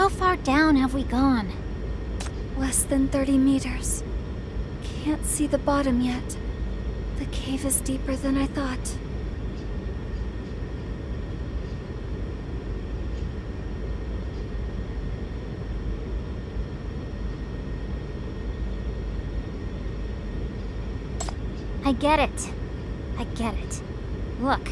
How far down have we gone? Less than 30 meters. Can't see the bottom yet. The cave is deeper than I thought. I get it. I get it. Look,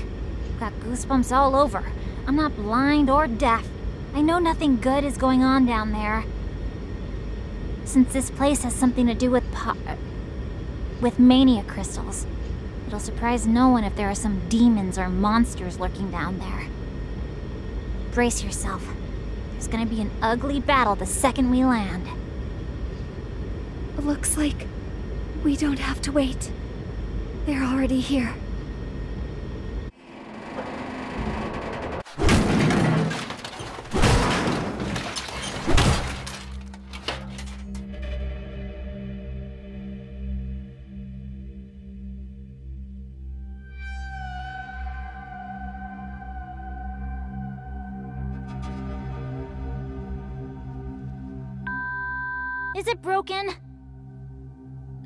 got goosebumps all over. I'm not blind or deaf. I know nothing good is going on down there. Since this place has something to do with po- with mania crystals, it'll surprise no one if there are some demons or monsters lurking down there. Brace yourself. There's gonna be an ugly battle the second we land. Looks like we don't have to wait. They're already here. Is it broken?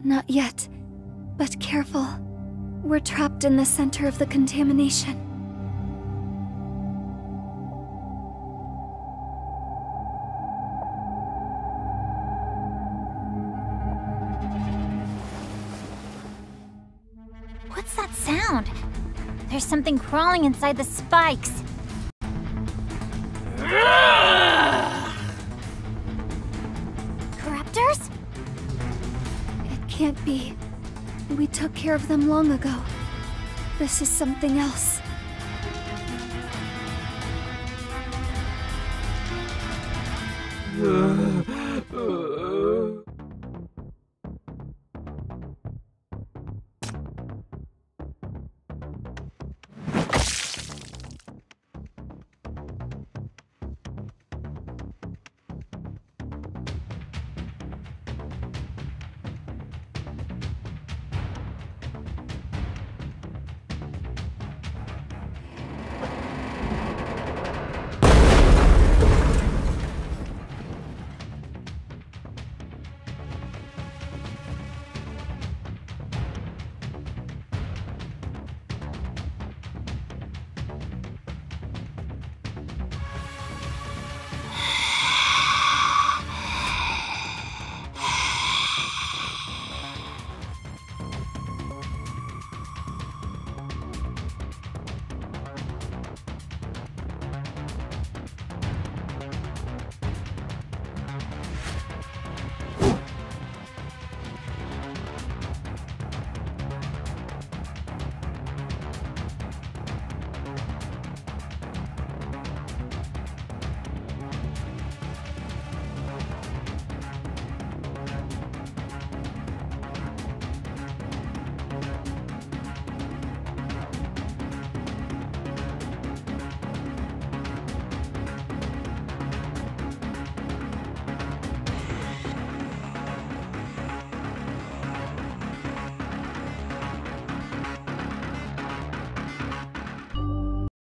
Not yet. But careful. We're trapped in the center of the contamination. What's that sound? There's something crawling inside the spikes. Can't be. We took care of them long ago. This is something else.